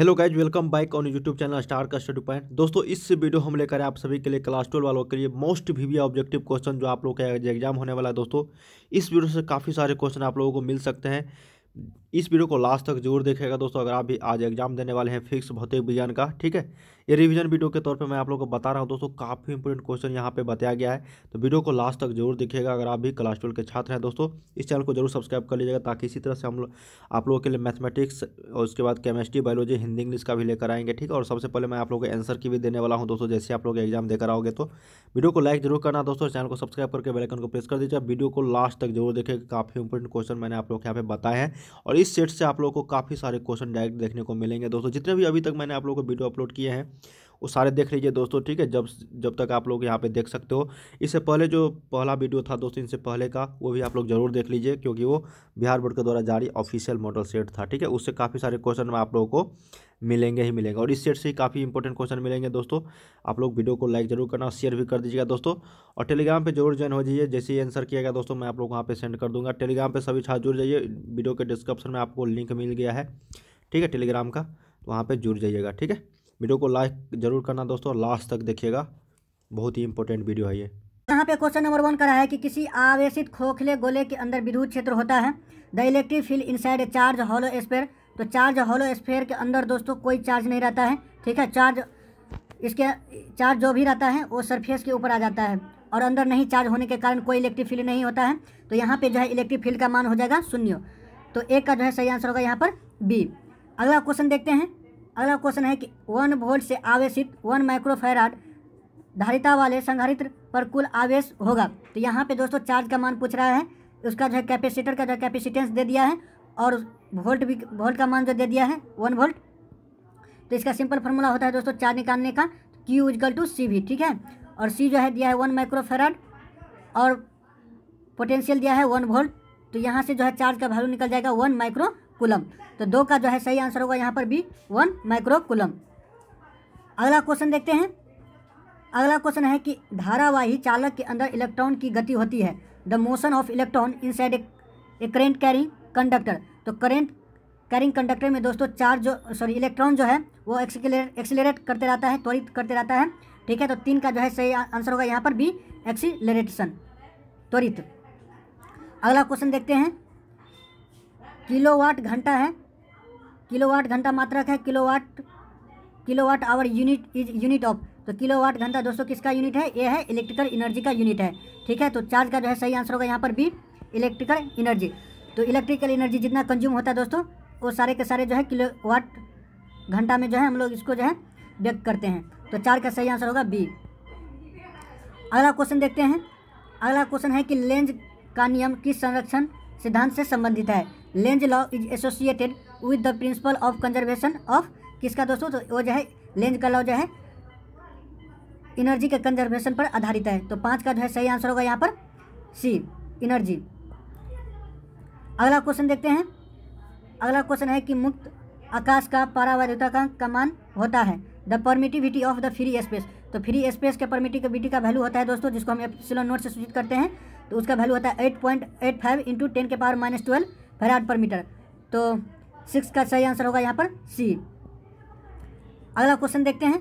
Hello guys welcome back on YouTube channel star का study point. दोस्तों, इस video हम लेकर आप सभी के लिए क्लास ट्वेल्व वालों के लिए मोस्ट वीवी ऑब्जेक्टिव क्वेश्चन जो आप लोग का एग्ज़ाम होने वाला है, दोस्तों। इस वीडियो से काफ़ी सारे क्वेश्चन आप लोगों को मिल सकते हैं। इस वीडियो को लास्ट तक ज़रूर देखेगा दोस्तों, अगर आप भी आज एग्ज़ाम देने वाले हैं फिक्स भौतिक विज्ञान का, ठीक है? ये रिवीजन वीडियो के तौर पे मैं आप लोगों को बता रहा हूँ, दोस्तों, काफ़ी इंपॉर्टेंट क्वेश्चन यहाँ पे बताया गया है। तो वीडियो को लास्ट तक ज़रूर देखिएगा, अगर आप भी क्लास ट्वेल्व के छात्र हैं, दोस्तों, इस चैनल को ज़रूर सब्सक्राइब कर लीजिएगा, ताकि इसी तरह से हम लोग, आप लोगों के लिए मैथमेटिक्स और उसके बाद केमिस्ट्री बायोलॉजी हिंदी इंग्लिश का भी लेकर आएँगे, ठीक है? और सबसे पहले मैं आप लोगों को आंसर की भी देने वाला हूँ, दोस्तों, जैसे आप लोग एग्ज़ाम देकर आओगे तो। वीडियो को लाइक ज़रूर करना, दोस्तों चैनल को सब्सक्राइब करके बेलाइकन को प्रेस कर दीजिए वीडियो को लास्ट तक ज़रूर देखिएगा काफ़ी इंपॉर्टेंट क्वेश्चन मैंने आप लोग यहाँ पे बताए हैं। और इस सेट से आप लोग को काफ़ी सारे क्वेश्चन डायरेक्ट देखने को मिलेंगे, दोस्तों। जितने भी अभी तक मैंने आप लोगों को वीडियो अपलोड किए हैं वो सारे देख लीजिए दोस्तों, ठीक है? जब जब तक आप लोग यहाँ पे देख सकते हो। इससे पहले जो पहला वीडियो था दोस्तों, इनसे पहले का, वो भी आप लोग ज़रूर देख लीजिए, क्योंकि वो बिहार बोर्ड के द्वारा जारी ऑफिशियल मॉडल सेट था, ठीक है? उससे काफ़ी सारे क्वेश्चन आप लोगों को मिलेंगे ही मिलेंगे, और इस सेट से ही काफ़ी इंपॉर्टेंट क्वेश्चन मिलेंगे दोस्तों। आप लोग वीडियो को लाइक ज़रूर करना शेयर भी कर दीजिएगा दोस्तों, और टेलीग्राम पे ज़रूर ज्वाइन हो जाइए, जैसे ही आंसर किया गया दोस्तों, मैं आप लोग वहाँ पे सेंड कर दूँगा। टेलीग्राम पे सभी छात्र जुड़ जाइए वीडियो के डिस्क्रिप्शन में आपको लिंक मिल गया है, ठीक है? टेलीग्राम का तो वहाँ पर जुड़ जाइएगा, ठीक है? वीडियो को लाइक ज़रूर करना दोस्तों लास्ट तक देखिएगा। बहुत ही इंपॉर्टेंट वीडियो है ये। यहाँ पे क्वेश्चन नंबर वन करा है कि किसी आवेशित खोखले गोले के अंदर विद्युत क्षेत्र होता है। The electric field inside a charge hollow sphere तो चार्ज हॉलो स्पेयर के अंदर दोस्तों कोई चार्ज नहीं रहता है, ठीक है? चार्ज इसके चार्ज जो भी रहता है, वो सरफेस के ऊपर आ जाता है। और अंदर नहीं चार्ज होने के कारण कोई इलेक्ट्रिक फ़ील्ड नहीं होता है। तो यहाँ पे जो है इलेक्ट्रिक फ़ील्ड का मान हो जाएगा शून्य। तो एक का जो है सही आंसर होगा यहाँ पर बी अगला क्वेश्चन देखते हैं। अगला क्वेश्चन है कि वन वोल्ट से आवेशित वन माइक्रोफेराड धारिता वाले संधारित्र पर कुल आवेश होगा। तो यहाँ पे दोस्तों चार्ज का मान पूछ रहा है, उसका जो है कैपेसिटर का जो है कैपेसिटेंस दे दिया है और वोल्ट भी वोल्ट का मान जो दे दिया है, वन वोल्ट तो इसका सिंपल फार्मूला होता है दोस्तों चार्ज निकालने का क्यू इजकल टू सी भी ठीक है? और सी जो है दिया है वन माइक्रोफेराड और पोटेंशियल दिया है वन वोल्ट तो यहाँ से जो है चार्ज का वैल्यू निकल जाएगा वन माइक्रो कुलम। तो दो का जो है सही आंसर होगा यहाँ पर बी वन माइक्रो कुलम अगला क्वेश्चन देखते हैं। अगला क्वेश्चन है कि धारावाही चालक के अंदर इलेक्ट्रॉन की गति होती है। The motion of electron inside a current carrying conductor. तो करेंट कैरिंग कंडक्टर में दोस्तों चार्ज जो, सॉरी इलेक्ट्रॉन जो है, वो एक्सीलरेट करते रहता है, त्वरित करते रहता है। ठीक है तो तीन का जो है सही आंसर होगा यहाँ पर बी एक्सीलरेशन, त्वरित। अगला क्वेश्चन देखते हैं। किलोवाट घंटा है? किलोवाट घंटा मात्रक है, kilowatt kilowatt hour unit is unit of. तो किलोवाट घंटा दोस्तों किसका यूनिट है? ये है इलेक्ट्रिकल एनर्जी का यूनिट है। ठीक है तो चार्ज का जो है सही आंसर होगा यहाँ पर बी, इलेक्ट्रिकल एनर्जी। तो इलेक्ट्रिकल एनर्जी जितना कंज्यूम होता है दोस्तों, वो सारे के सारे जो है किलोवाट घंटा में जो है हम लोग इसको जो है व्यक्त करते हैं। तो चार का सही आंसर होगा बी। अगला क्वेश्चन देखते हैं। अगला क्वेश्चन है कि लेंज का नियम किस संरक्षण सिद्धांत से संबंधित है। Lenz law is associated with the principle of conservation of किसका दोस्तों? तो वो जो है लेंज का लॉ जो है एनर्जी के कंजर्वेशन पर आधारित है। तो पाँच का जो है सही आंसर होगा यहाँ पर। सी एनर्जी अगला क्वेश्चन देखते हैं। अगला क्वेश्चन है कि मुक्त आकाश का पारावारिता का, का मान होता है। The permittivity of the free space तो फ्री स्पेस के परमिटिविटी का वैल्यू होता है दोस्तों जिसको हम एप्सिलॉन नोट से सूचित करते हैं। तो उसका वैल्यू होता है eight point eight five into ten के power minus twelve farad per metre तो सिक्स का सही आंसर होगा यहाँ पर सी अगला क्वेश्चन देखते हैं।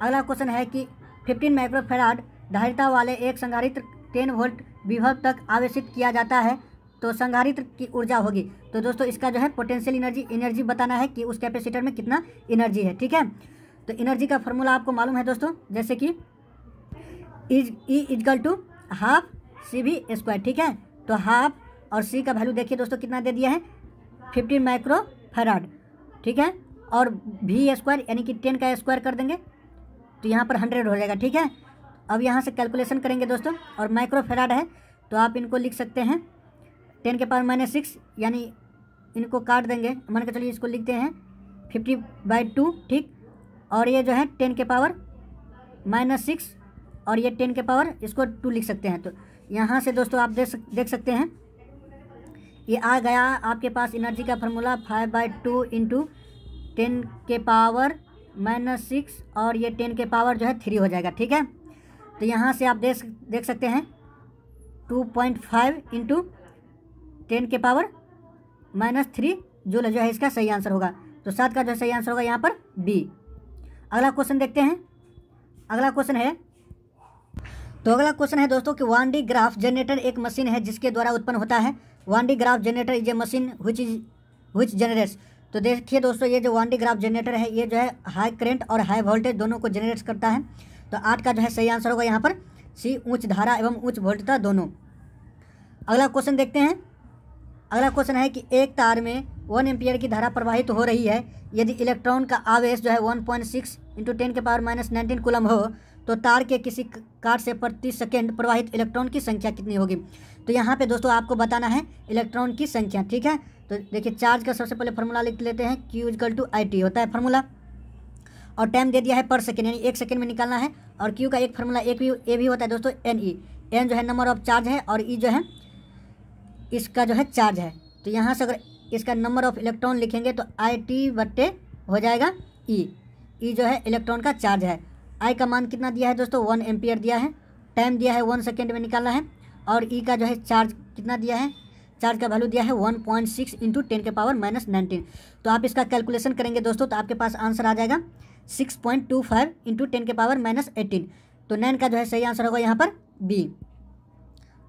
अगला क्वेश्चन है कि फिफ्टीन माइक्रोफेराड धारिता वाले एक संधारित्र टेन वोल्ट विभव तक आवेशित किया जाता है तो संधारित्र की ऊर्जा होगी। तो दोस्तों, इसका जो है पोटेंशियल एनर्जी एनर्जी बताना है कि उस कैपेसिटर में कितना एनर्जी है, ठीक है? तो एनर्जी का फॉर्मूला आपको मालूम है दोस्तों, जैसे कि is E equal to half C V square, ठीक है? तो हाफ़ और सी का वैल्यू देखिए दोस्तों, कितना दे दिया है? फिफ्टीन माइक्रो फैराड ठीक है? और भी स्क्वायर यानी कि टेन का स्क्वायर कर देंगे तो यहाँ पर हंड्रेड हो जाएगा, ठीक है? अब यहाँ से कैलकुलेशन करेंगे दोस्तों, और माइक्रो फेराड है तो आप इनको लिख सकते हैं टेन के पावर माइनस सिक्स यानी इनको काट देंगे, मान के चलिए इसको लिखते हैं फिफ्टी बाई टू ठीक? और ये जो है टेन के पावर माइनस सिक्स और ये टेन के पावर इसको टू लिख सकते हैं तो यहाँ से दोस्तों आप देख देख सकते हैं। ये आ गया आपके पास एनर्जी का formula five by two into ten के पावर माइनस सिक्स और ये टेन के पावर जो है थ्री हो जाएगा, ठीक है? तो यहाँ से आप देख देख सकते हैं, two point five into ten के पावर माइनस थ्री, जो जो है इसका सही आंसर होगा। तो सात का जो सही आंसर होगा यहाँ पर बी। अगला क्वेश्चन देखते हैं। अगला क्वेश्चन है तो अगला क्वेश्चन है दोस्तों कि वांडी ग्राफ जनरेटर एक मशीन है जिसके द्वारा उत्पन्न होता है। Van de Graaff generator is a machine which is which generates तो देखिए दोस्तों, ये जो वांडी ग्राफ जनरेटर है, ये जो है हाई करंट और हाई वोल्टेज दोनों को जनरेट करता है। तो आठ का जो है सही आंसर होगा यहाँ पर। सी उच्च धारा एवं उच्च वोल्टता दोनों। अगला क्वेश्चन देखते हैं। अगला क्वेश्चन है कि एक तार में वन एम्पियर की धारा प्रवाहित हो रही है। यदि इलेक्ट्रॉन का आवेश जो है one point six into ten के पावर माइनस नाइनटीन कुलम हो तो तार के किसी काट से प्रति सेकेंड प्रवाहित इलेक्ट्रॉन की संख्या कितनी होगी? तो यहाँ पे दोस्तों आपको बताना है इलेक्ट्रॉन की संख्या, ठीक है? तो देखिए चार्ज का सबसे पहले फार्मूला लिख लेते हैं Q equal to I T होता है फार्मूला। और टाइम दे दिया है पर सेकेंड, यानी एक सेकेंड में निकालना है। और क्यू का एक फार्मूला, एक भी ए भी होता है दोस्तों एन ई एन जो है नंबर ऑफ़ चार्ज है और ई जो है, इसका जो है चार्ज है। तो यहाँ से अगर इसका नंबर ऑफ़ इलेक्ट्रॉन लिखेंगे तो आई टी बट्टे हो जाएगा ई ई जो है इलेक्ट्रॉन का चार्ज है। आई का मान कितना दिया है दोस्तों? वन एम्पियर दिया है। टाइम दिया है वन सेकेंड में निकालना है। और ई का जो है चार्ज कितना दिया है? चार्ज का वैल्यू दिया है one point six into ten के पावर माइनस नाइनटीन तो आप इसका कैलकुलेशन करेंगे दोस्तों तो आपके पास आंसर आ जाएगा। Six point two five into ten के पावर माइनस एटीन तो नाइन का जो है सही आंसर होगा यहाँ पर बी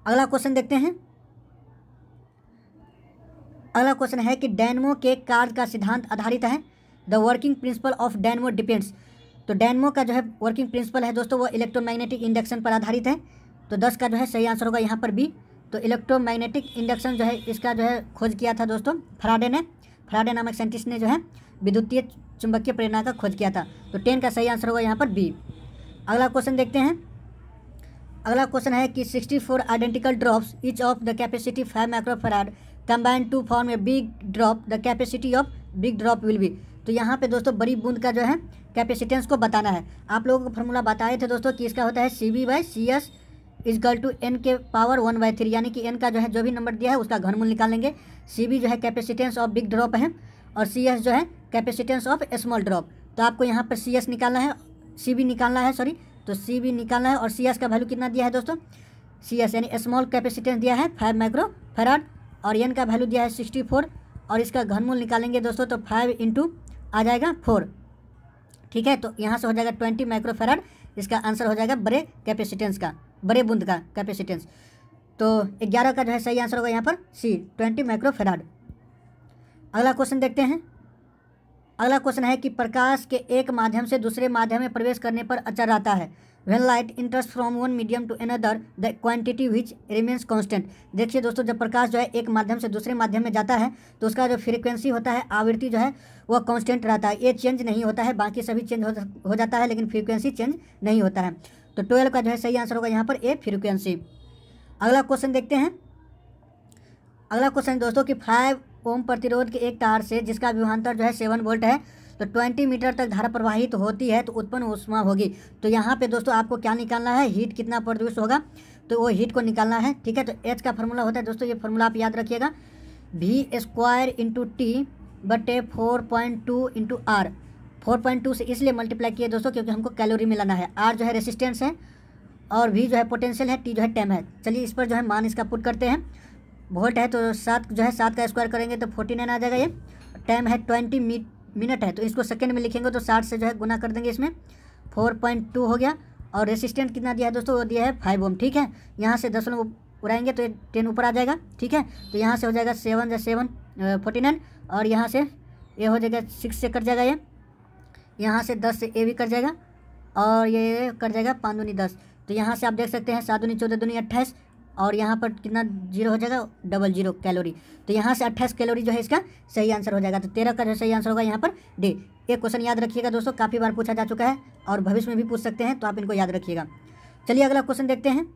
अगला क्वेश्चन देखते हैं। अगला क्वेश्चन है कि डैनमो के कार्य का सिद्धांत आधारित है। The working principle of dynamo depends तो डैनमो का जो है वर्किंग प्रिंसिपल है दोस्तों, वो इलेक्ट्रोमैग्नेटिक इंडक्शन पर आधारित है। तो दस का जो है सही आंसर होगा यहाँ पर बी तो इलेक्ट्रोमैग्नेटिक इंडक्शन जो है, इसका जो है खोज किया था दोस्तों फराडे ने। फराडे नामक साइंटिस्ट ने जो है विद्युतीय चुंबकीय प्रेरणा का खोज किया था। तो टेन का सही आंसर होगा यहाँ पर बी अगला क्वेश्चन देखते हैं। अगला क्वेश्चन है कि sixty four identical drops each of the capacity five microfarad combined to form a big drop the capacity of big drop will be तो यहाँ पे दोस्तों बड़ी बूंद का जो है कैपेसिटेंस को बताना है। आप लोगों को फॉर्मूला बताए थे दोस्तों कि इसका होता है C B by C S is equal to N के पावर वन बाई थ्री यानी कि एन का जो है जो भी नंबर दिया है उसका घनमूल निकाल लेंगे। सी बी जो है कैपेसिटेंस ऑफ़ बिग ड्रॉप है और सी एस जो है कैपेसिटेंस ऑफ़ स्मॉल ड्रॉप तो आपको यहाँ पर सी एस निकालना है सी बी निकालना है सॉरी तो सी बी निकालना है और सी एस का वैल्यू कितना दिया है दोस्तों? सी एस यानी स्मॉल कैपेसिटेंस दिया है फाइव माइक्रो फेराड और एन का वैल्यू दिया है सिक्सटी फोर और इसका घनमूल निकालेंगे दोस्तों तो फाइव इंटू आ जाएगा फोर। ठीक है तो यहाँ से हो जाएगा ट्वेंटी माइक्रोफेराड इसका आंसर हो जाएगा बड़े कैपेसिटेंस का, बड़े बूंद का कैपेसिटेंस। तो ग्यारह का जो है सही आंसर होगा यहाँ पर सी, ट्वेंटी माइक्रोफेराड। अगला क्वेश्चन देखते हैं। अगला क्वेश्चन है कि प्रकाश के एक माध्यम से दूसरे माध्यम में प्रवेश करने पर अचर आता है। When light interest from one medium to another the quantity which remains constant देखिए दोस्तों जब प्रकाश जो है एक माध्यम से दूसरे माध्यम में जाता है तो उसका जो फ्रीक्वेंसी होता है आवृत्ति जो है वह कांस्टेंट रहता है। ये चेंज नहीं होता है बाकी सभी चेंज हो, जाता है लेकिन फ्रीक्वेंसी चेंज नहीं होता है। तो ट्वेल्व का जो है सही आंसर होगा यहाँ पर ए फ्रीक्वेंसी अगला क्वेश्चन देखते हैं। अगला क्वेश्चन दोस्तों कि फाइव ओम प्रतिरोध के एक तार से जिसका विभांतर जो है सेवन वोल्ट है तो ट्वेंटी मीटर तक धारा प्रवाहित होती है तो उत्पन्न उष्मा होगी। तो यहाँ पे दोस्तों आपको क्या निकालना है? हीट कितना प्रोड्यूस होगा? तो वो हीट को निकालना है, ठीक है? तो एच का फॉर्मूला होता है दोस्तों, ये फॉर्मूला आप याद रखिएगा। भी स्क्वायर इंटू टी बटे four point two into R four point two से इसलिए मल्टीप्लाई किए दोस्तों, क्योंकि हमको कैलोरी मिलाना है। आर जो है रेसिस्टेंस है, और वी जो है पोटेंशियल है टी जो है टेम है। चलिए इस पर जो है मान इसका पुट करते हैं। वोल्ट है तो सात, जो है सात का स्क्वायर करेंगे तो फोर्टी नाइन आ जाएगा ये। टाइम है ट्वेंटी मिनट है तो इसको सेकेंड में लिखेंगे तो साठ से जो है गुना कर देंगे इसमें। फोर पॉइंट टू हो गया, और रेसिस्टेंट कितना दिया है दोस्तों, वो दिया है फाइव ओम, ठीक है? यहाँ से दस लोग उड़ाएँगे तो ये टेन ऊपर आ जाएगा, ठीक है? तो यहाँ से हो जाएगा सेवन या सेवन फोर्टी नाइन, और यहाँ से ये हो जाएगा सिक्स से कट जाएगा ये। यहाँ से दस से ए भी कट जाएगा, और ये कट जाएगा पाँच दूनी दस। तो यहाँ से आप देख सकते हैं, सात दूनी चौदह दूनी अट्ठाईस और यहाँ पर कितना ज़ीरो हो जाएगा? Double zero calorie. तो यहाँ से अट्ठाईस कैलोरी जो है इसका सही आंसर हो जाएगा। तो तेरह का जो सही आंसर होगा यहाँ पर डी। एक क्वेश्चन याद रखिएगा दोस्तों, काफ़ी बार पूछा जा चुका है और भविष्य में भी पूछ सकते हैं तो आप इनको याद रखिएगा। चलिए अगला क्वेश्चन देखते हैं।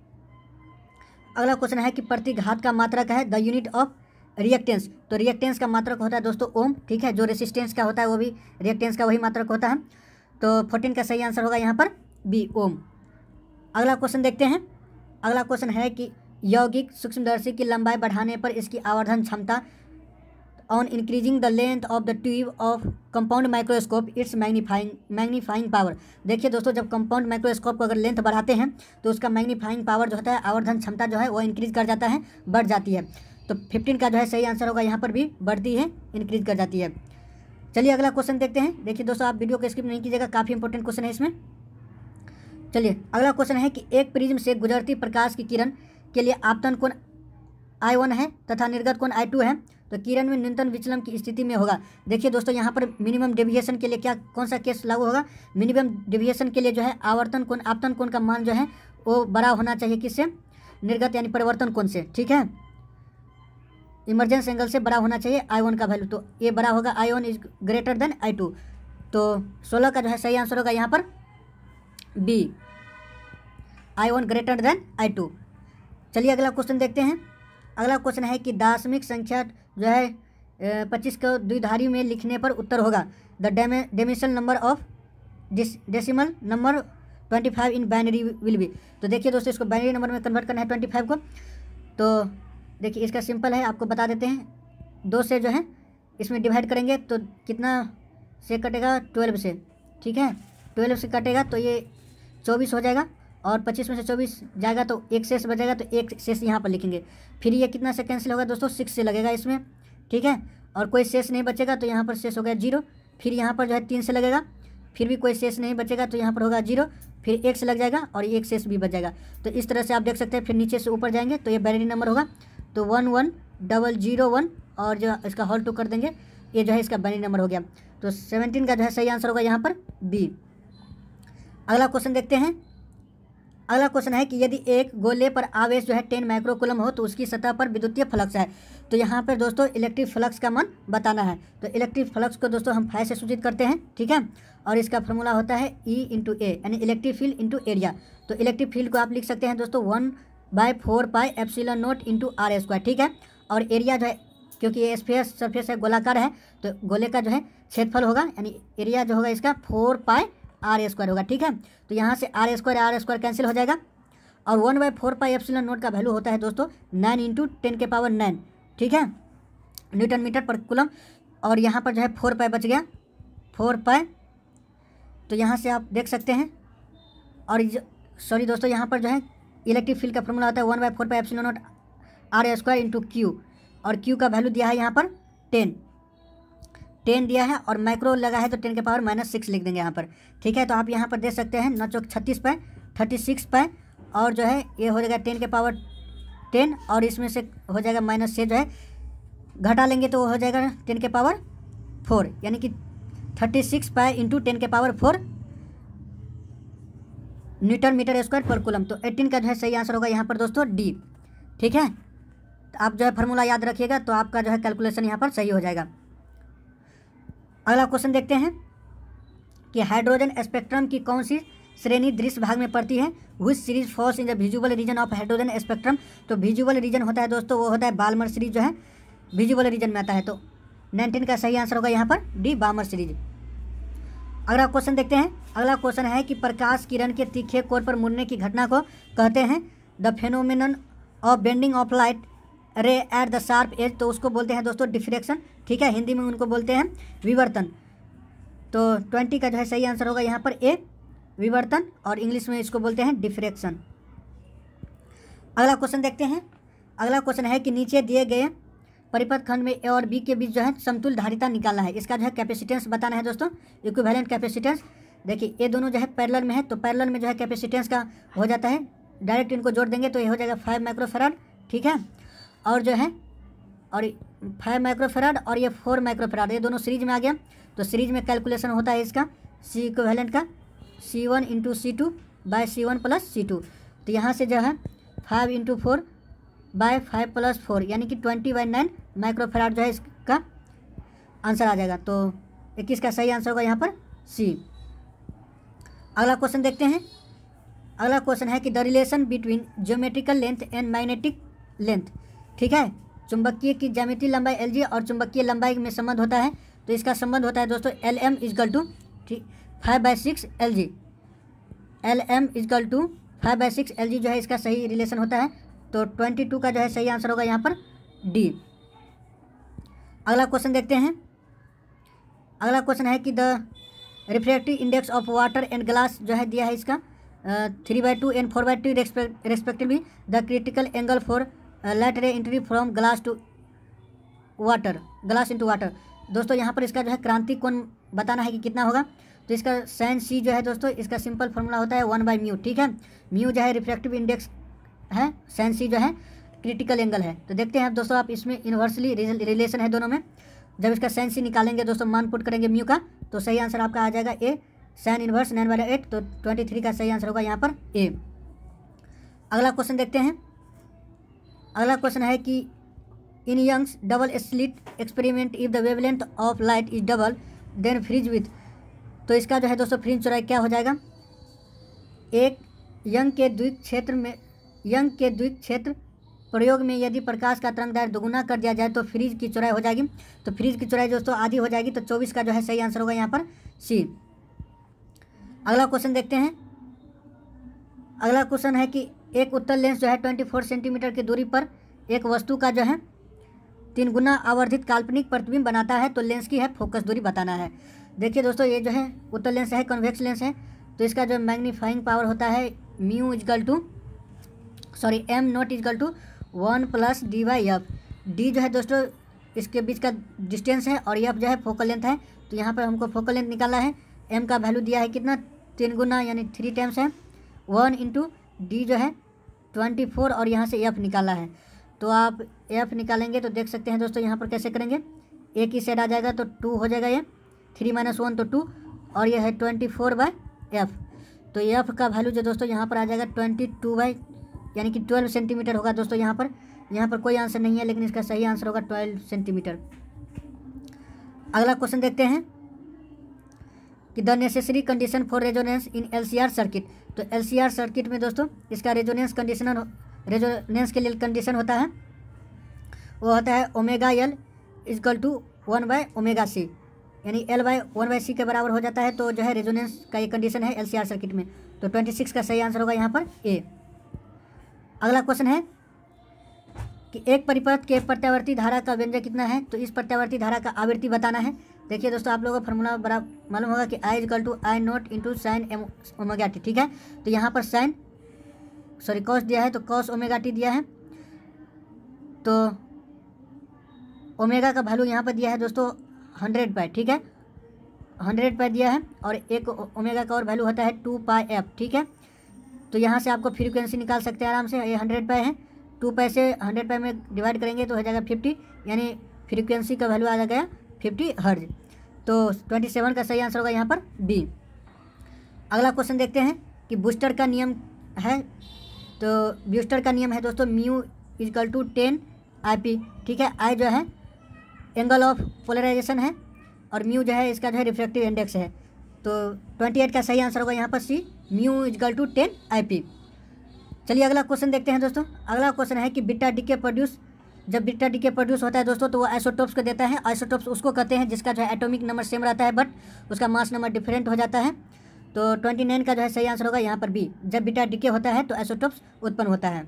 अगला क्वेश्चन है कि प्रतिघात का मात्रक है? The unit of reactance. तो रिएक्टेंस का मात्रक होता है दोस्तों ओम, ठीक है? जो रेसिस्टेंस का होता है वो भी रिएक्टेंस का वही मात्रक होता है। तो फोर्टीन का सही आंसर होगा यहाँ पर बी, ओम। अगला क्वेश्चन देखते हैं। अगला क्वेश्चन है कि यौगिक सूक्ष्मदर्शी की लंबाई बढ़ाने पर इसकी आवर्धन क्षमता on increasing the length of the tube of compound microscope its magnifying magnifying power देखिए दोस्तों, जब कंपाउंड माइक्रोस्कोप को अगर लेंथ बढ़ाते हैं तो उसका मैग्नीफाइंग पावर जो होता है, आवर्धन क्षमता जो है, वो इंक्रीज कर जाता है, बढ़ जाती है। तो फिफ्टीन का जो है, सही आंसर होगा, यहाँ पर भी बढ़ती है इंक्रीज कर जाती है। चलिए अगला क्वेश्चन देखते हैं। देखिए दोस्तों, आप वीडियो को स्किप नहीं कीजिएगा, काफ़ी इंपॉर्टेंट क्वेश्चन है इसमें। चलिए, अगला क्वेश्चन है कि एक प्रिज्म से गुजरती प्रकाश की किरण के लिए आपतन कोण आई वन है तथा निर्गत कोण आई टू है? तो किरण में न्यूनतम विचलन की स्थिति में होगा। देखिए दोस्तों, यहाँ पर मिनिमम डेविएशन के लिए क्या, कौन सा केस लागू होगा? मिनिमम डेविएशन के लिए जो है, आवर्तन कोण आपतन कोण का मान जो है, वो बड़ा होना चाहिए किससे? निर्गत यानी परिवर्तन कोण से? ठीक है? इमरजेंस एंगल से बड़ा होना चाहिए आई वन का वैल्यू तो ये बड़ा होगा I one is greater than I two तो सोलह का जो है, सही आंसर होगा यहाँ पर B I one greater than I two चलिए अगला क्वेश्चन देखते हैं। अगला क्वेश्चन है कि दार्शनिक संख्या जो है पच्चीस को द्विधारी में लिखने पर उत्तर होगा। The demission number of decimal number twenty five in binary will be तो देखिए दोस्तों, इसको बाइनरी नंबर में कन्वर्ट करना है ट्वेंटी फाइव को। तो देखिए, इसका सिंपल है, आपको बता देते हैं। दो से जो है, इसमें डिवाइड करेंगे तो कितना से कटेगा? ट्वेल्व से। ठीक है? ट्वेल्व से कटेगा तो ये चौबीस हो जाएगा। और पच्चीस में से चौबीस जाएगा तो एक शेष बचेगा तो एक शेष यहाँ पर लिखेंगे। फिर ये कितना से कैंसिल होगा दोस्तों? सिक्स से लगेगा इसमें, ठीक है? और कोई शेष नहीं बचेगा तो यहाँ पर शेष हो गया ज़ीरो। फिर यहाँ पर जो है तीन से लगेगा, फिर भी कोई शेष नहीं बचेगा तो यहाँ पर होगा ज़ीरो। फिर एक से लग जाएगा और एक शेष भी बच जाएगा। तो इस तरह से आप देख सकते हैं, फिर नीचे से ऊपर जाएँगे तो ये बैनरी नंबर होगा। तो one one double zero one और जो इसका हॉल टू कर देंगे, ये जो है इसका बैनरी नंबर हो गया। तो सेवनटीन का जो है सही आंसर होगा यहाँ पर बी अगला क्वेश्चन देखते हैं। अगला क्वेश्चन है कि यदि एक गोले पर आवेश जो है टेन माइक्रोकुलम हो तो उसकी सतह पर विद्युतीय फ्लक्स है। तो यहाँ पर दोस्तों इलेक्ट्रिक फ्लक्स का मन बताना है। तो इलेक्ट्रिक फ्लक्स को दोस्तों हम फाइव से सूचित करते हैं, ठीक है? और इसका फॉर्मूला होता है ई इंटू ए यानी इलेक्ट्रिक फ़ील्ड इंटू एरिया तो इलेक्ट्रिक फ़ील्ड को आप लिख सकते हैं दोस्तों one by four pi epsilon naught into R square ठीक है? और एरिया जो है, क्योंकि ये स्पेस सरफेस है, गोलाकार है तो गोले का जो है क्षेत्रफल होगा, यानी एरिया जो होगा इसका फोर पाई आर स्क्वायर होगा, ठीक है? तो यहाँ से R square R square cancel हो जाएगा। और one by four pi epsilon naught का वैल्यू होता है दोस्तों, नाइन इंटू टेन के पावर नाइन, ठीक है? न्यूटन मीटर पर कुलम और यहाँ पर जो है फोर पाई बच गया, फोर पाई। तो यहाँ से आप देख सकते हैं। और सॉरी दोस्तों, यहाँ पर जो है इलेक्ट्रिक फ़ील्ड का फॉर्मूला होता है one by four pi epsilon naught R square into Q. और क्यू का वैल्यू दिया है यहाँ पर टेन। टेन दिया है और माइक्रो लगा है तो टेन के पावर माइनस सिक्स लिख देंगे यहाँ पर। ठीक है तो आप यहाँ पर देख सकते हैं नौ चौक छत्तीस पे थर्टी सिक्स पे और जो है ये हो जाएगा टेन के पावर टेन, और इसमें से हो जाएगा माइनस से जो है, घटा लेंगे तो वो हो जाएगा टेन के पावर फोर, यानी कि thirty six pi into ten के power four newton metre square पर कुलम। तो एटीन का जो है सही आंसर होगा यहाँ पर दोस्तों डी। ठीक है तो आप जो है फार्मूला याद रखिएगा तो आपका जो है कैलकुलेशन यहाँ पर सही हो जाएगा। अगला क्वेश्चन देखते हैं कि हाइड्रोजन स्पेक्ट्रम की कौन सी श्रेणी दृश्य भाग में पड़ती है? Which series falls in the visual region of hydrogen spectrum तो विजुअल रीजन होता है दोस्तों, वो होता है बालमर सीरीज़ जो है विजुअल रीजन में आता है। तो नाइनटीन का सही आंसर होगा यहाँ पर डी बामर सीरीज़ अगला क्वेश्चन देखते हैं। अगला क्वेश्चन है कि प्रकाश किरण के तीखे कोर पर मुड़ने की घटना को कहते हैं the phenomenon of bending of light ray at the sharp edge तो उसको बोलते हैं दोस्तों डिफ्रेक्शन, ठीक है? हिंदी में उनको बोलते हैं विवर्तन। तो ट्वेंटी का जो है सही आंसर होगा यहाँ पर ए, विवर्तन, और इंग्लिश में इसको बोलते हैं डिफ्रेक्शन। अगला क्वेश्चन देखते हैं। अगला क्वेश्चन है कि नीचे दिए गए परिपथ खंड में ए और बी के बीच जो है समतुल धारिता निकालना है। इसका जो है कैपेसिटेंस बताना है दोस्तों इक्विवेलेंट कैपेसिटेंस देखिए ये दोनों जो है पैरेलल में है तो पैरेलल में जो है कैपेसिटेंस का हो जाता है। डायरेक्ट इनको जोड़ देंगे तो ये हो जाएगा फाइव माइक्रोफेराड ठीक है? और जो है, और फाइव माइक्रोफेराड और ये फोर माइक्रोफेराड ये दोनों सीरीज़ में आ गया। तो सीरीज़ में कैलकुलेशन होता है इसका सी इक्विवेलेंट का C one into C two by C one plus C two तो यहाँ से जो है five into four by five plus four यानी कि ट्वेंटी बाई नाइन माइक्रोफेराड जो है इसका आंसर आ जाएगा। तो इक्कीस का सही आंसर होगा यहाँ पर सी अगला क्वेश्चन देखते हैं। अगला क्वेश्चन है कि the relation between geometrical length and magnetic length ठीक है? चुंबकीय की ज्यामितीय लंबाई एल और चुंबकीय लंबाई में संबंध होता है। तो इसका संबंध होता है दोस्तों एल एम इजकल टू ठीक five by six L G L M equal to five by six L G जो है इसका सही रिलेशन होता है। तो ट्वेंटी टू का जो है सही आंसर होगा यहाँ पर डी अगला क्वेश्चन देखते हैं। अगला क्वेश्चन है कि the refractive index of water and glass जो है दिया है इसका three by two and four by two respectively the critical angle for light ray entry from glass to water glass into water दोस्तों, यहाँ पर इसका जो है क्रांति कोण बताना है कि कितना होगा? तो इसका साइन सी जो है दोस्तों, इसका सिंपल फॉर्मूला होता है वन बाई म्यू ठीक है? म्यू जो है रिफ्लेक्टिव इंडेक्स है साइन सी जो है क्रिटिकल एंगल है। तो देखते हैं दोस्तों, आप इसमें इन्वर्सली रिलेशन है दोनों में। जब इसका साइन सी निकालेंगे दोस्तों, मान पुट करेंगे म्यू का तो सही आंसर आपका आ जाएगा ए साइन इन्वर्स नाइन वाले एट तो ट्वेंटी थ्री का सही आंसर होगा यहाँ पर ए अगला क्वेश्चन देखते हैं। अगला क्वेश्चन है कि in Young's double slit experiment if the wavelength of light is double then fringe width तो इसका जो है दोस्तों फ्रिज चौड़ाई क्या हो जाएगा? एक यंग के द्विक क्षेत्र में यंग के द्विक क्षेत्र प्रयोग में यदि प्रकाश का तरंग दैर्घ्य दोगुना कर दिया जाए तो फ्रिज की चौड़ाई हो जाएगी। तो फ्रिज की चौड़ाई दोस्तों, आधी हो जाएगी तो चौबीस का जो है सही आंसर होगा यहाँ पर सी अगला क्वेश्चन देखते हैं। अगला क्वेश्चन है कि एक उत्तर लेंस जो है ट्वेंटी फोर सेंटीमीटर की दूरी पर एक वस्तु का जो है तीन गुना आवर्धित काल्पनिक प्रतिबिंब बनाता है तो लेंस की है फोकस दूरी बताना है। देखिए दोस्तों, ये जो है उत्तर लेंस है, कन्वेक्स लेंस है तो इसका जो मैग्नीफाइंग पावर होता है mu equal to, sorry, M naught equal to one plus D by F. D जो है दोस्तों, इसके बीच का डिस्टेंस है और एफ़ जो है फोकल लेंथ है तो यहाँ पर हमको फोकल लेंथ निकाला है। एम का वैल्यू दिया है कितना? तीन गुना, यानी थ्री टाइम्स है। वन इंटू डी जो है ट्वेंटी फोर और यहाँ से एफ़ निकाला है। तो आप एफ़ निकालेंगे तो देख सकते हैं दोस्तों यहाँ पर कैसे करेंगे। एक ही साइड आ जाएगा तो टू हो जाएगा ये। थ्री माइनस वन तो टू और यह है ट्वेंटी फोर बाय एफ़ तो एफ़ का वैल्यू जो दोस्तों यहाँ पर आ जाएगा ट्वेंटी टू बाई यानी कि ट्वेल्व सेंटीमीटर होगा दोस्तों यहाँ पर। यहाँ पर कोई आंसर नहीं है, लेकिन इसका सही आंसर होगा ट्वेल्व सेंटीमीटर अगला क्वेश्चन देखते हैं कि the necessary condition for resonance in LCR circuit तो एलसीआर सर्किट में दोस्तों, इसका रेजोनेंस कंडीशन रेजोनेंस के लिए कंडीशन होता है। वो होता है omega L equal to one by omega C यानी L by one by C के बराबर हो जाता है तो जो है रेजोनेंस का ये कंडीशन है एलसीआर सर्किट में। तो ट्वेंटी सिक्स का सही आंसर होगा यहाँ पर ए अगला क्वेश्चन है कि एक परिपथ के प्रत्यावर्ती धारा का व्यंजक कितना है? तो इस प्रत्यावर्ती धारा का आवृत्ति बताना है। देखिए दोस्तों, आप लोगों को फॉर्मूला बड़ा मालूम होगा कि I equal to I naught into sine M omega T ठीक है? तो यहाँ पर साइन सॉरी कॉस दिया है तो कॉस ओमेगा टी दिया है। तो ओमेगा का वैल्यू यहाँ पर दिया है दोस्तों हंड्रेड पाई ठीक है? हंड्रेड पाई दिया है और एक ओमेगा का और वैल्यू होता है टू पाई एफ़ ठीक है? तो यहाँ से आपको फ्रीक्वेंसी निकाल सकते हैं आराम से, ये हंड्रेड पाई है। टू पाई से हंड्रेड पाई में डिवाइड करेंगे तो हो जाएगा फिफ्टी यानी फ्रीक्वेंसी का वैल्यू आ जाएगा फिफ्टी हर्ज। तो ट्वेंटी सेवन का सही आंसर होगा यहाँ पर बी अगला क्वेश्चन देखते हैं कि बूस्टर का नियम है। तो बूस्टर का नियम है दोस्तों, mu equal to ten I P. ठीक है, आई जो है, एंगल ऑफ़ पोलराइजेशन है और म्यू जो है, इसका जो है रिफ्लेक्टिव इंडेक्स है। तो ट्वेंटी एट का सही आंसर होगा यहाँ पर C mu equal to ten I P. चलिए अगला क्वेश्चन देखते हैं दोस्तों। अगला क्वेश्चन है कि बिट्टा डी के प्रोड्यूस जब बिट्टा डी के प्रोड्यूस होता है दोस्तों तो वो आइसोटोप्स को देता है। आइसोटोप्स उसको कहते हैं, जिसका जो है एटॉमिक नंबर सेम रहता है बट उसका मास नंबर डिफरेंट हो जाता है। तो ट्वेंटी नाइन का जो है सही आंसर होगा यहाँ पर बी जब बिटा डीके होता है तो आइसोटोप्स उत्पन्न होता है।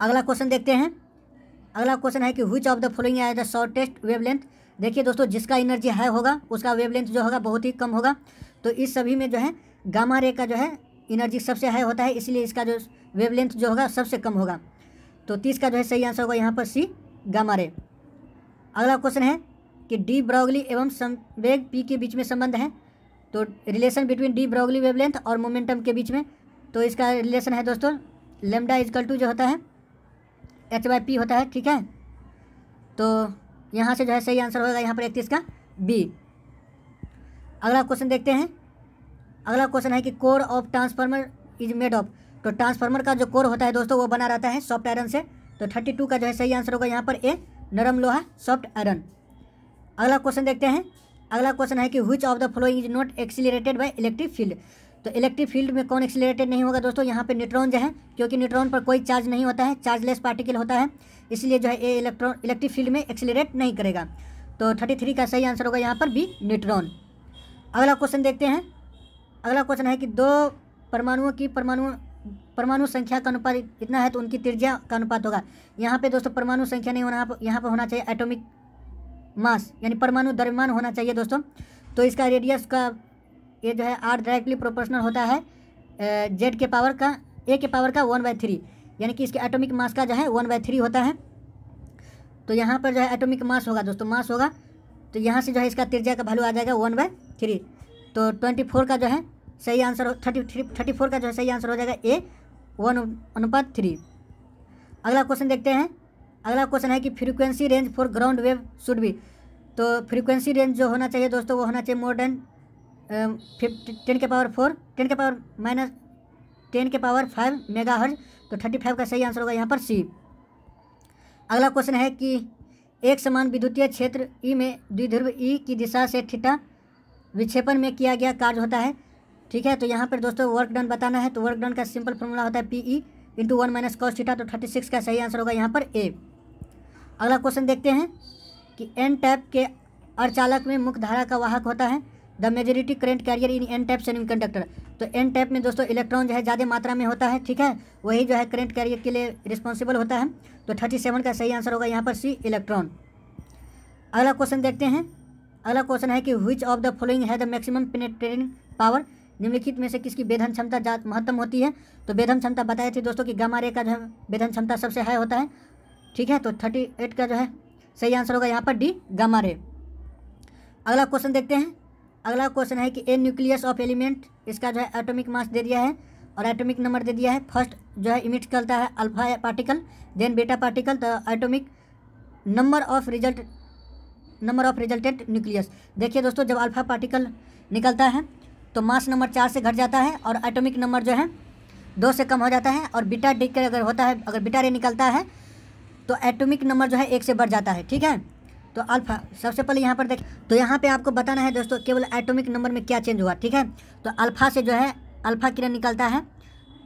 अगला क्वेश्चन देखते हैं। अगला क्वेश्चन है कि विच ऑफ़ द फॉलोइंग आया द शॉर्टेस्ट वेवलेंथ देखिए दोस्तों, जिसका एनर्जी हाई होगा, उसका वेवलेंथ जो होगा बहुत ही कम होगा। तो इस सभी में जो है गामा रे का जो है एनर्जी सबसे हाई होता है, इसलिए इसका जो वेवलेंथ जो होगा सबसे कम होगा। तो तीस का जो है सही आंसर होगा यहाँ पर सी, गामा रे। अगला क्वेश्चन है कि डी ब्रॉगली एवं संवेग पी के बीच में संबंध है। तो relation between de Broglie wavelength और मोमेंटम के बीच में। तो इसका रिलेशन है दोस्तों लेमडा इजकल टू जो होता है एच बाई पी होता है, ठीक है? तो यहाँ से जो है सही आंसर होगा यहाँ पर इकतीस का बी अगला क्वेश्चन देखते हैं। अगला क्वेश्चन है कि core of transformer is made of तो ट्रांसफार्मर का जो कोर होता है दोस्तों, वो बना रहता है सॉफ्ट आयरन से। तो थर्टी टू का जो है सही आंसर होगा यहाँ पर ए, नरम लोहा सॉफ्ट आयरन अगला क्वेश्चन देखते हैं। अगला क्वेश्चन है कि which of the following is not accelerated by electric field तो इलेक्ट्रिक फ़ील्ड में कौन एक्सीलरेटेड नहीं होगा दोस्तों? यहाँ पे न्यूट्रॉन जो है, क्योंकि न्यूट्रॉन पर कोई चार्ज नहीं होता है चार्जलेस पार्टिकल होता है, इसलिए जो है ये इलेक्ट्रॉन इलेक्ट्रिक फ़ील्ड में एक्सीलरेट नहीं करेगा। तो थर्टी थ्री का सही आंसर होगा यहाँ पर बी न्यूट्रॉन अगला क्वेश्चन देखते हैं। अगला क्वेश्चन है कि दो परमाणुओं की परमाणु परमाणु संख्या का अनुपात इतना है तो उनकी त्रिज्या का अनुपात होगा। यहाँ पे दोस्तों परमाणु संख्या नहीं होना, यहाँ पर होना चाहिए एटॉमिक मास यानी परमाणु द्रव्यमान होना चाहिए दोस्तों। तो इसका रेडियस का ये जो है आर डायरेक्टली प्रोपोर्शनल होता है जेड के पावर का ए के पावर का वन बाय थ्री यानी कि इसके एटॉमिक मास का जो है वन बाय थ्री होता है। तो यहाँ पर जो है एटॉमिक मास होगा दोस्तों मास होगा तो यहाँ से जो है इसका त्रिज्या का वैल्यू आ जाएगा वन बाय थ्री तो ट्वेंटी फोर का जो है सही answer thirty three thirty four का जो है सही आंसर हो जाएगा ए वन अनुपात थ्री अगला क्वेश्चन देखते हैं। अगला क्वेश्चन है कि frequency range for ground wave should be तो फ्रीक्वेंसी रेंज जो होना चाहिए दोस्तों, वो होना चाहिए मोर देन टेन के पावर फोर टेन के पावर माइनस टेन के पावर फाइव मेगा हर्ज तो थर्टी फाइव का सही आंसर होगा यहाँ पर सी अगला क्वेश्चन है कि एक समान विद्युतीय क्षेत्र ई में द्विध्रुव ई की दिशा से थीटा विक्षेपण में किया गया कार्य होता है। ठीक है तो यहाँ पर दोस्तों वर्क डन बताना है तो वर्क डन का सिंपल फॉर्मूला होता है P E into one minus cos theta तो थर्टी सिक्स का सही आंसर होगा यहाँ पर ए अगला क्वेश्चन देखते हैं कि एन टैप के अर्चालक में मुख्य धारा का वाहक होता है। The majority current carrier in N type semiconductor तो एन टैप में दोस्तों इलेक्ट्रॉन जो है ज़्यादा मात्रा में होता है, ठीक है? वही जो है करेंट कैरियर के लिए रिस्पॉन्सिबल होता है। तो थर्टी सेवन का सही आंसर होगा यहाँ पर सी इलेक्ट्रॉन अगला क्वेश्चन देखते हैं। अगला क्वेश्चन है कि विच ऑफ़ द फॉलोइंग है द मैक्सिमम पेनेट्रेटिंग पावर निम्नलिखित में से किसकी वेधन क्षमता महत्तम होती है? तो वेधन क्षमता बताए थे दोस्तों कि गामा रे का जो है वेधन क्षमता सबसे हाई होता है। ठीक है? तो थर्टी एट का जो है, सही आंसर होगा यहाँ पर डी गामा रे। अगला क्वेश्चन देखते हैं। अगला क्वेश्चन है कि ए न्यूक्लियस ऑफ़ एलिमेंट इसका जो है एटॉमिक मास दे दिया है और एटॉमिक नंबर दे दिया है। फ़र्स्ट जो है इमिट करता है alpha particle then beta particle तो atomic number of result number of resultant nucleus देखिए दोस्तों, जब अल्फ़ा पार्टिकल निकलता है तो मास नंबर चार से घट जाता है और एटॉमिक नंबर जो है दो से कम हो जाता है और बीटा डी अगर होता है, अगर बीटा रे निकलता है तो एटॉमिक नंबर जो है एक से बढ़ जाता है, ठीक है? तो अल्फ़ा, सबसे पहले यहाँ पर देख तो यहाँ पे आपको बताना है दोस्तों, केवल एटॉमिक नंबर में क्या चेंज हुआ, ठीक है? तो अल्फ़ा से जो है, अल्फ़ा किरण निकलता है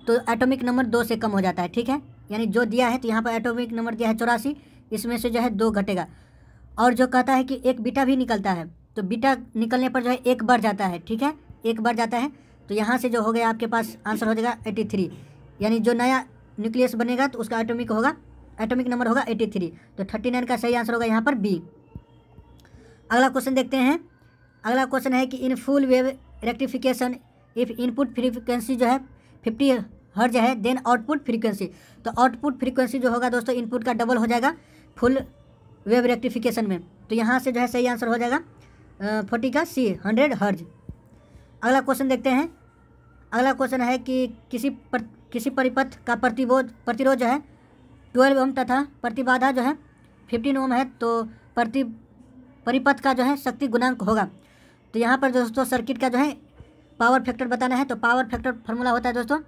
तो एटॉमिक नंबर दो से कम हो जाता है, ठीक है? यानी जो दिया है तो यहाँ पर एटॉमिक नंबर दिया है चौरासी, इसमें से जो है दो घटेगा। और जो कहता है कि एक बीटा भी निकलता है तो बीटा निकलने पर जो है एक बढ़ जाता है, ठीक है? एक बार जाता है तो यहाँ से जो हो गया आपके पास आंसर हो जाएगा एटी थ्री यानी जो नया न्यूक्लियस बनेगा तो उसका एटॉमिक होगा एटॉमिक नंबर होगा एटी थ्री तो थर्टी नाइन का सही आंसर होगा यहाँ पर बी अगला क्वेश्चन देखते हैं। अगला क्वेश्चन है कि in full wave rectification if input frequency जो है फिफ्टी हर्ज है देन आउटपुट फ्रीक्वेंसी तो आउटपुट फ्रीक्वेंसी जो होगा दोस्तों इनपुट का डबल हो जाएगा फुल वेव रेक्टिफिकेशन में। तो यहाँ से जो है सही आंसर हो जाएगा फोर्टी का सी हंड्रेड हर्ज अगला क्वेश्चन देखते हैं। अगला क्वेश्चन है कि किसी पर, किसी परिपथ का प्रतिरोध प्रतिरोध जो है ट्वेल्व ओम तथा प्रतिबाधा जो है फिफ्टीन ओम है तो प्रति, परिपथ का जो है, शक्ति गुणांक होगा। तो यहाँ पर दोस्तों सर्किट का जो है पावर फैक्टर बताना है तो पावर फैक्टर फार्मूला होता है दोस्तों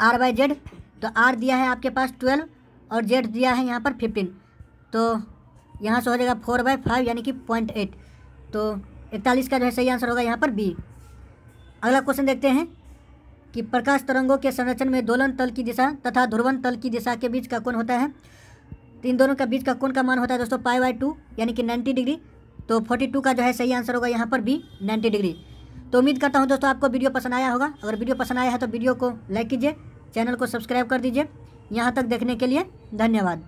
आर बाई जेड तो आर दिया है आपके पास ट्वेल्व और जेड दिया है यहाँ पर फिफ्टीन तो यहाँ से हो जाएगा फोर बाई फाइव यानी कि पॉइंट एट तो इकतालीस का जो है सही आंसर होगा यहाँ पर बी अगला क्वेश्चन देखते हैं कि प्रकाश तरंगों के संरक्षण में दोलन तल की दिशा तथा ध्रुवन तल की दिशा के बीच का कोण होता है। तो इन दोनों का बीच का कोण का मान होता है दोस्तों पाई बाई टू, यानी कि नाइन्टी डिग्री। तो फोर्टी टू का जो है सही आंसर होगा यहाँ पर बी नाइन्टी डिग्री। तो उम्मीद करता हूँ दोस्तों आपको वीडियो पसंद आया होगा। अगर वीडियो पसंद आया है तो वीडियो को लाइक कीजिए, चैनल को सब्सक्राइब कर दीजिए। यहाँ तक देखने के लिए धन्यवाद।